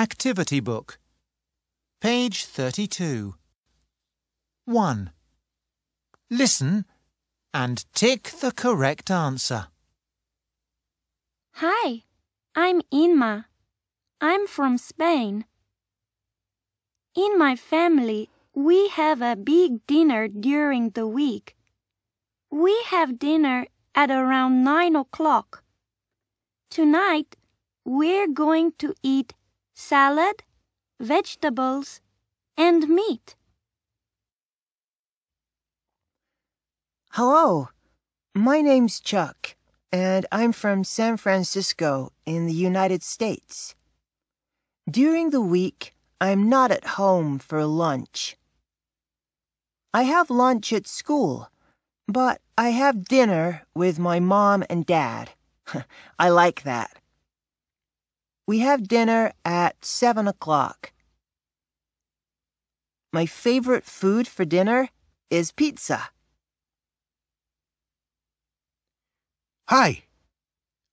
Activity Book. Page 32. 1. Listen and tick the correct answer. Hi, I'm Inma. I'm from Spain. In my family, we have a big dinner during the week. We have dinner at around 9 o'clock. Tonight, we're going to eat salad, vegetables, and meat. Hello, my name's Chuck, and I'm from San Francisco in the United States. During the week, I'm not at home for lunch. I have lunch at school, but I have dinner with my mom and dad. I like that. We have dinner at seven o'clock. My favorite food for dinner is pizza. Hi,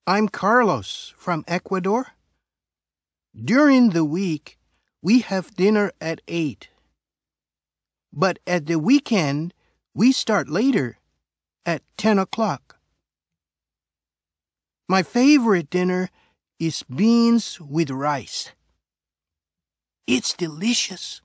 I'm Carlos from Ecuador. During the week, we have dinner at 8. But at the weekend, we start later, at 10 o'clock. My favorite dinner is beans with rice. It's delicious.